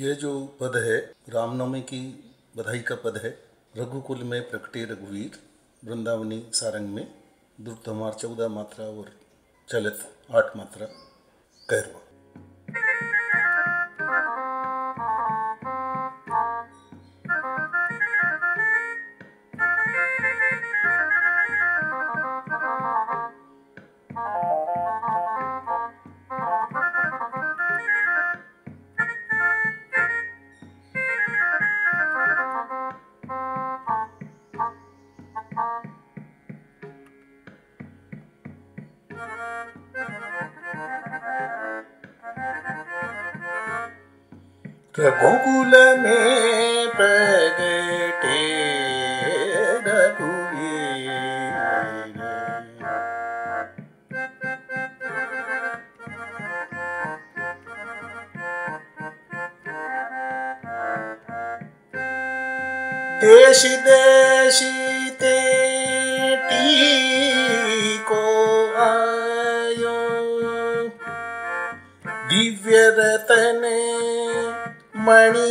ये जो पद है, रामनवमी की बधाई का पद है, रघुकुल में प्रकटे रघुवीर, वृंदावनी सारंग में, दुर्धमार चौदह मात्रा और चलित आठ मात्रा, कैरवा। रघुकुल में प्रगटे रघुवीर देश देशिते को दिव्य रतन मणि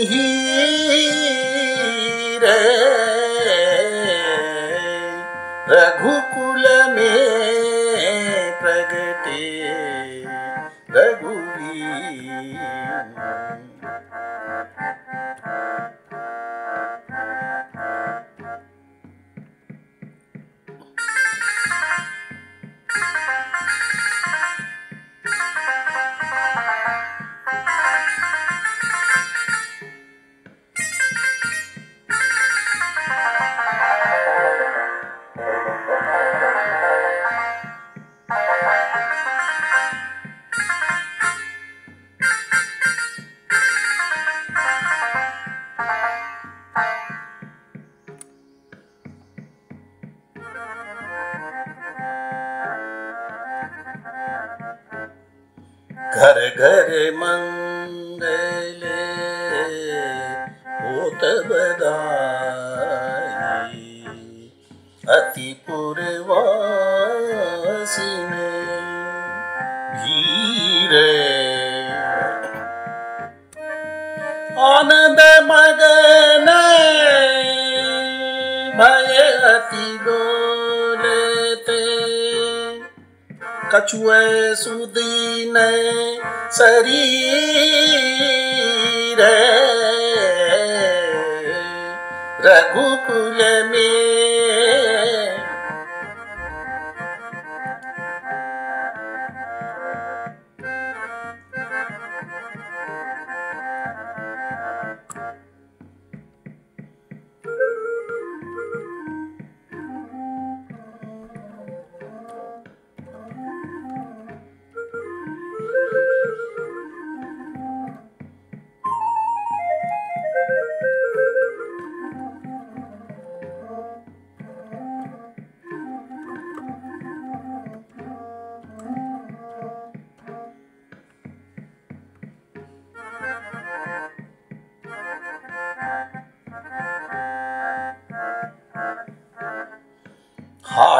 घर घर मंगल होत बधाई अति पुरवासिन भीर आनंद मगन भय अति डोलते कछुए सुदीन शरीर रघुकुल में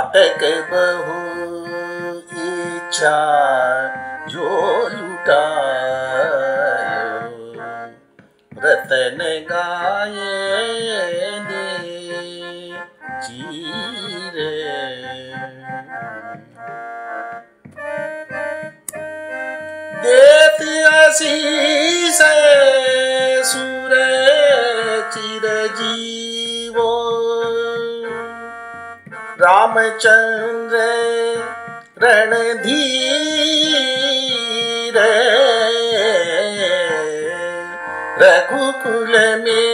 हाटक बहु इच्छा जो लुटायो रतन गाये दे चीरे। देत आशीष सुर चिर जीवो रामचंद्र रणधीर रघुकुल में।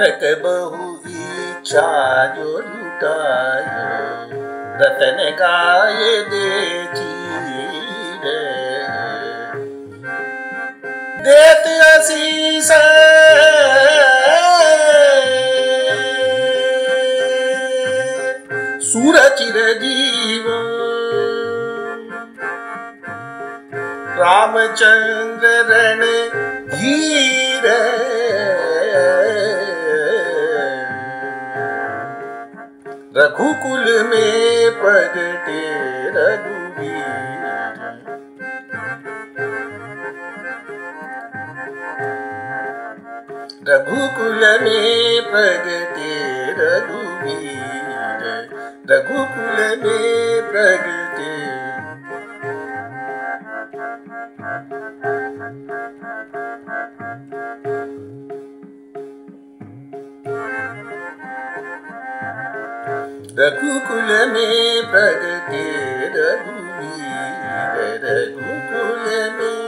नाटक बहु इच्छा जो लुटायो रतन गाय दे देत असीस। सुर चिर जीव रामचंद्र रण धीर। रघुकुल में प्रगटे रघुवीर। रघुकुल में प्रगटे रघुवीर। रघुकुल में प्रगटे रघुकुल में प्रगटे रघुवीर रघुकुल में